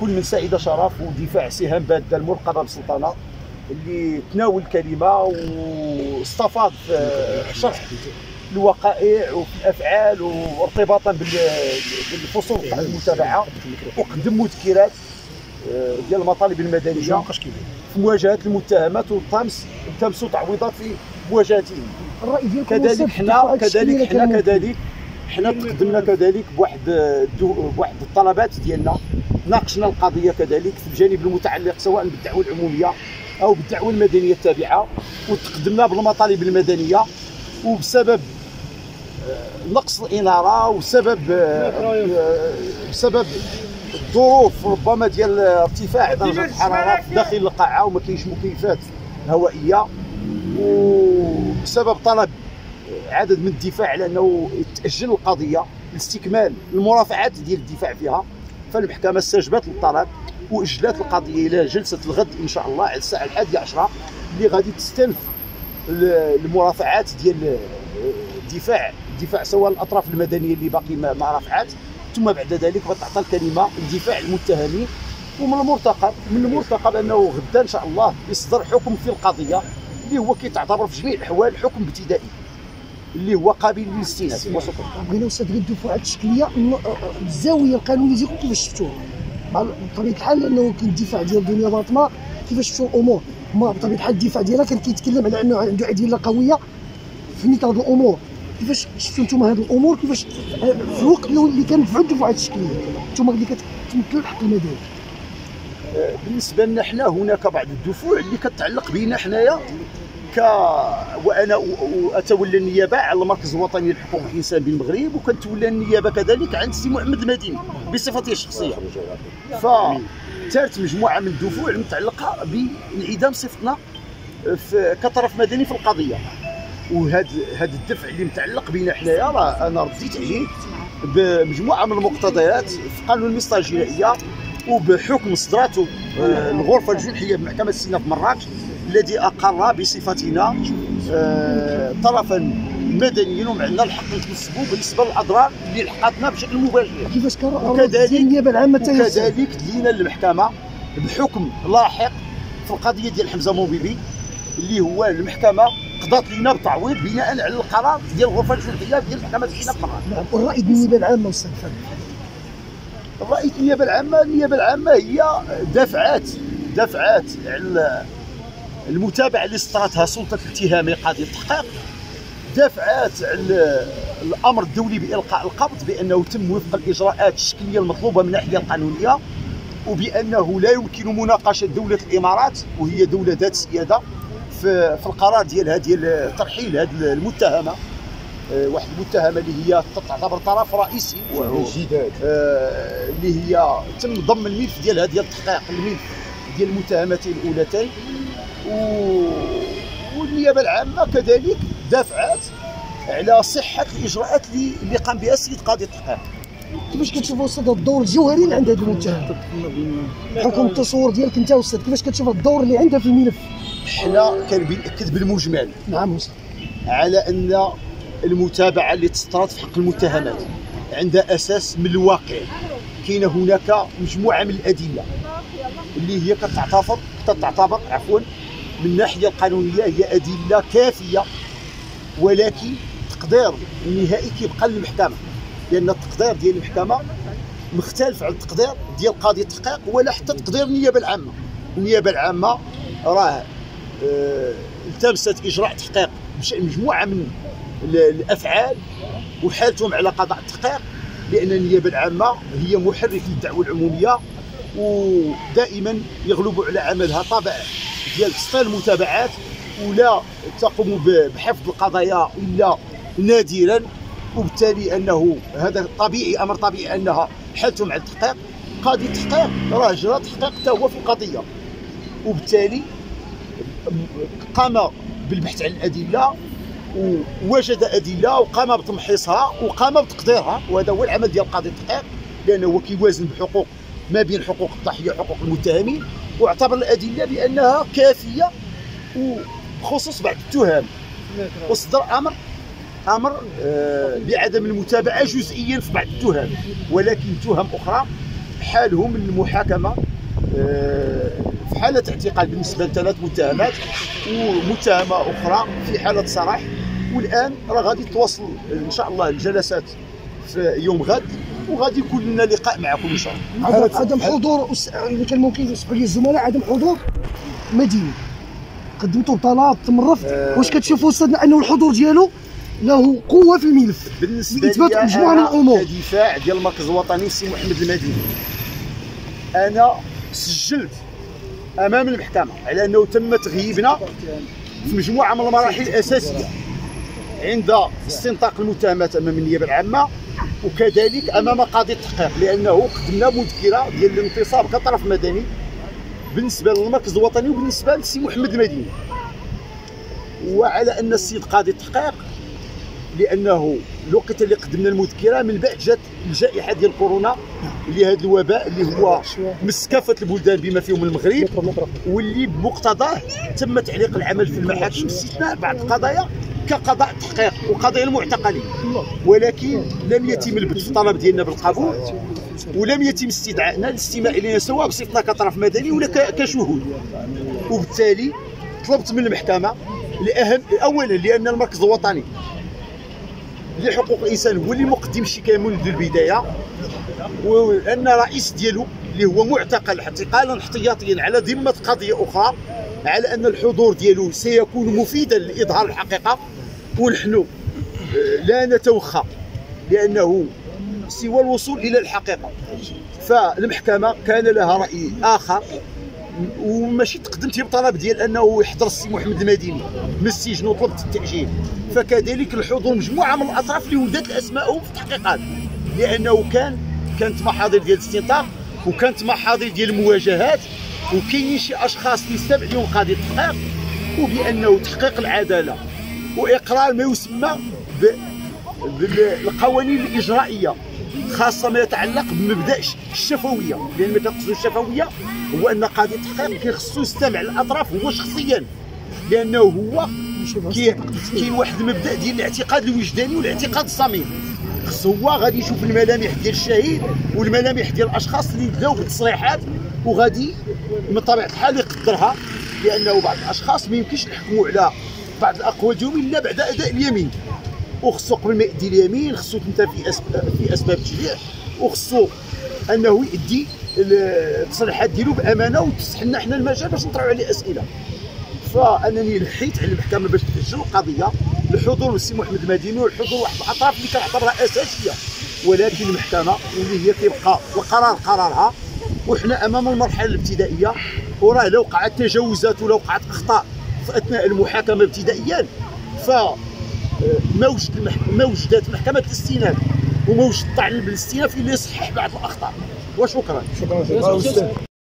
كل من سعيد شرف ودفاع سهام باده الملقبه بسلطنه اللي تناول الكلمة واستفاض في شرح الوقائع وفي الأفعال وارتباطا بالفصول المتابعة وقدم مذكرات آه، ديال المطالب المدنية في مواجهة المتهمات والطمس التمسوا تعويضات في مواجهتهم. كذلك حنا كذلك حنا كذلك حنا تقدمنا كذلك بواحد بواحد الطلبات ديالنا. ناقشنا القضية كذلك في الجانب المتعلق سواء بالدعوة العمومية أو بالدعوة المدنية التابعة. وتقدمنا بالمطالب المدنية وبسبب آه، نقص الإنارة وسبب آه، بسبب الظروف ربما ديال ارتفاع درجة الحرارة داخل القاعة وما كاينش مكيفات هوائية. وبسبب طلب عدد من الدفاع على انه تاجل القضية لاستكمال المرافعات ديال الدفاع فيها. فالمحكمة استجابت للطلب وأجلت القضية إلى جلسة الغد إن شاء الله على الساعة الحادية عشرة اللي غادي تستلف المرافعات ديال الدفاع الدفاع سواء الأطراف المدنية اللي باقي ما رفعات ثم بعد ذلك غتعطى الكلمة لدفاع المتهمين ومن المرتقب من المرتقب أنه غدا إن شاء الله يصدر حكم في القضية اللي هو كيتعتبر في جميع الأحوال حكم ابتدائي. اللي هو قابل للاستئناف وشكرا بغينا أستاذ غير واحد التشكيليه الزاوية القانونية ديالكم كيفاش شفتوها؟ بطبيعة الحال لأنه كاين الدفاع ديال دنيا باطمه كيفاش شفتوا الأمور. ما بطبيعة الحال الدفاع ديالها كان كيتكلم على إنه عنده أدلة قوية في مثل هذه الأمور. كيفاش شفتوا أنتم هذه الأمور؟ كيفاش في الوقت اللي كان في عندكم واحد التشكيليه أنتم اللي كتمثلوا الحق المدني بالنسبة لنا حنا هناك بعض الدفوع اللي كتعلق بينا حنايا. ك وأنا أتولى النيابة على المركز الوطني لحقوق الإنسان بالمغرب وكنتولى النيابة كذلك عند سي محمد المديني بصفتي الشخصية. ف ثالث مجموعة من الدفوع المتعلقة بانعدام صفتنا كطرف مدني في القضية. وهذا هذا الدفع اللي متعلق بينا حنايا راه أنا رديت عليه بمجموعة من المقتضيات في قانون المصلحه الجنائيه وبحكم صدراته آه، الغرفة الجنحية بمحكمه السنة في مراكش الذي أقر بصفتنا آه، طرفا مدنيا ومعنا الحق نتنصبوا بالنسبة للأضرار اللي لحقتنا بشكل مباشر. كيفاش وكذلك النيابه العامة وكذلك دلينا للمحكمه بحكم لاحق في القضية ديال حمزة موبيبي اللي هو المحكمة قضات لنا بتعويض بناء على القرار ديال الغرفة الجنحية ديال محكمة السنة في مراكش. نعم. والرأي ديال النيابة العامة أستاذ رأيت النيابة العامة النيابة العامة هي دفعات دفعات على المتابعة اللي سطرتها سلطة الاتهامي قاضي التحقيق. دفعات على الأمر الدولي بإلقاء القبض بأنه تم وفق الإجراءات الشكلية المطلوبة من الناحية القانونية وبأنه لا يمكن مناقشة دولة الإمارات وهي دولة ذات سيادة في, القرار ديالها ديال ترحيل هذه المتهمة. واحد المتهمه اللي هي تعتبر طرف رئيسي. آه، اللي هي تم ضم الملف ديالها ديال تحقيق الملف ديال المتهمتين الأولتين. و... والنيابة العامة كذلك دافعت على صحة الإجراءات اللي اللي قام بها السيد قاضي التحقيق كيفاش كتشوفوا أستاذ الدور الجوهري اللي عند هذا المتهم بحكم التصور ديالك أنت أستاذ كيفاش كتشوف الدور اللي عندها في الملف؟ حنا كنأكد بالمجمل نعم أستاذ. على أن المتابعة اللي تسطرت في حق المتهمات عندها أساس من الواقع. كاين هناك مجموعة من الأدلة اللي هي كتعتبر كتعتبر عفوا من الناحية القانونية هي أدلة كافية ولكن التقدير النهائي كيبقى للمحكمة لأن التقدير ديال المحكمة مختلف عن التقدير ديال قاضي التحقيق ولا حتى تقدير النيابة العامة. النيابة العامة راه آه التمست إجراء تحقيق. مجموعة من الأفعال وحالتهم على قضاء التحقيق لأن النيابة العامة هي محرك للدعوه العمومية ودائما يغلب على عملها طابع ديال تسطير المتابعات ولا تقوم بحفظ القضايا إلا نادرا. وبالتالي أنه هذا طبيعي أمر طبيعي أنها حالتهم على التحقيق. قاضي التحقيق راه جرى تحقيق حتى هو في القضية. وبالتالي قام بالبحث عن الأدلة ووجد أدلة وقام بتمحيصها وقام بتقديرها وهذا هو العمل ديال قاضي التحقيق لأنه هو كيوازن بحقوق ما بين حقوق الضحية وحقوق المتهمين واعتبر الأدلة بأنها كافية وبخصوص بعض التهم. وصدر أمر أمر آه بعدم المتابعة جزئيا في بعض التهم ولكن تهم أخرى حالهم المحاكمة آه، حالة اعتقال بالنسبة لثلاث متهمات ومتهمة أخرى في حالة سراح والآن راه غادي تواصل إن شاء الله الجلسات في يوم غد وغادي يكون لنا لقاء معكم إن شاء الله. عدم عدم حضور أس- اذا كان ممكن يسمحوا لي الزملاء عدم حضور؟ مديني قدمتوا بطلب تمرفت. آه. واش كتشوفوا أستاذنا أنه الحضور ديالو له قوة في الملف؟ بالنسبة لإثبات لي مجموعة من أنا الأمور. كدفاع ديال المركز الوطني السي محمد المديني. أنا سجلت أمام المحكمة على أنه تم تغييبنا في مجموعة من المراحل الأساسية عند استنطاق المتهمات أمام النيابة العامة وكذلك أمام قاضي التحقيق لأنه قدمنا مذكرة ديال الانتصاب كطرف مدني بالنسبة للمركز الوطني وبالنسبة للسي محمد المديني وعلى أن السيد قاضي التحقيق لأنه الوقت اللي قدمنا المذكرة من بعد جات الجائحة ديال كورونا اللي هذا الوباء اللي هو مس كافه البلدان بما فيهم المغرب واللي بمقتضاه تم تعليق العمل في المحاكم باستثناء بعض القضايا كقضاء التحقيق وقضايا المعتقلين. ولكن لم يتم البت في الطلب ديالنا بالقبول ولم يتم استدعائنا للاستماع إلينا سواء بصفتنا كطرف مدني ولا كشهود. وبالتالي طلبت من المحكمة لأهم اولا لأن المركز الوطني لحقوق الإنسان هو اللي مقدم الشكايه منذ البداية. وأن رئيس ديالو اللي هو معتقل اعتقالا احتياطيا على ذمة قضية أخرى على أن الحضور ديالو سيكون مفيدا لإظهار الحقيقة. ونحن آه، لا نتوخى لأنه سوى الوصول إلى الحقيقة. فالمحكمة كان لها رأي آخر. وماشي تقدمت بطلب ديال انه يحضر السي محمد المديني من السجن وطلبت التاجيل فكذلك الحضور مجموعة من الأطراف اللي ولدت اسمائهم في التحقيقات. لأنه كان كانت محاضر ديال الاستنطاق وكانت محاضر ديال المواجهات وكاينين شي أشخاص اللي استبعدوا قاضي التحقيق وبأنه تحقيق العدالة وإقرار ما يسمى بالقوانين الإجرائية. خاصة ما يتعلق بمبدأ الش- الشفوية. لأن ما كنقصدوا الشفوية؟ هو أن قاضي التحقيق كيخصو يستمع للأطراف هو شخصيا. لأنه هو كاين واحد المبدا ديال الاعتقاد الوجداني والاعتقاد الصميم. خص هو غادي يشوف الملامح ديال الشهيد والملامح ديال الأشخاص اللي داو بالتصريحات وغادي من طبيعة الحال يقدرها لأنه بعض الأشخاص ما يمكنش نحكموا على بعض الأقوال ديالهم إلا بعد أداء اليمين. وخصو قبل ما يدي اليمين خصو تنتهي في اسباب في أسباب التشريع وخصو أنه يدي التصريحات ديالو بأمانة وتفتح لنا حنا المجال باش نطرحوا عليه أسئلة. فأنني لحيت على المحكمة باش تأجل القضية. لحضور السي محمد المديني والحضور واحد الأطراف اللي كنعتبرها أساسية. ولكن المحكمة واللي هي كيبقى القرار قرارها وحنا أمام المرحلة الابتدائية وراه لو وقعت تجاوزات ولا وقعت أخطاء في أثناء المحاكمة ابتدائيا. ف ما وجدت محكمة الاستئناف وما وجد الطعن بالإستئناف اللي يصحح بعض الأخطاء. وشكرا. شكرا